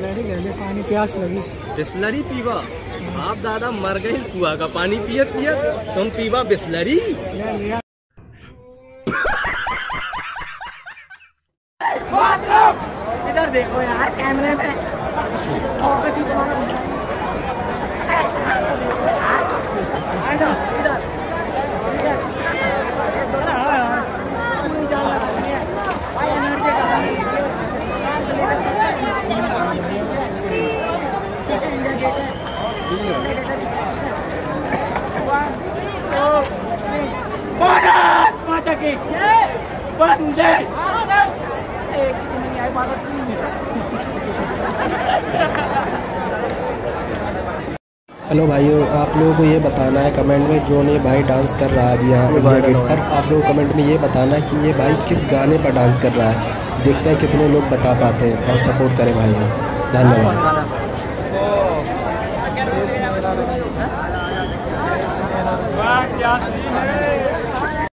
बिस्लरी ले ले पानी प्यास लगी। बिस्लरी पीवा। आप दादा मर गए कुआ का पानी पिया पिया तुम पीवा बिस्लरी। इधर देखो यार कैमरे में औकात ही तुम्हारा इधर इधर इधर ये दो ना हाँ, हाँ। पूरी जान लगा देंगे भाई एनर्जी का है कार से लेकर पीछे इंडिया गेट है One, two, three. Bharat Mata की भारत हेलो भाइयों आप लोगों को ये बताना है कमेंट में जो ने भाई डांस कर रहा है अभी यहाँ पर। आप लोग कमेंट में ये बताना है कि ये भाई किस गाने पर डांस कर रहा है। देखते हैं कितने लोग बता पाते हैं और सपोर्ट करें भाइयों। धन्यवाद। Yeah.